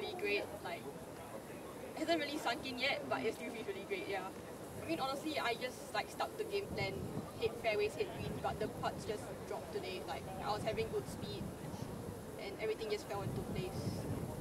really great, like hasn't really sunk in yet, but it still feels really great, yeah. I mean honestly I just like stuck the game plan, hit fairways, hit greens, but the putts just dropped today. Like I was having good speed and everything just fell into place.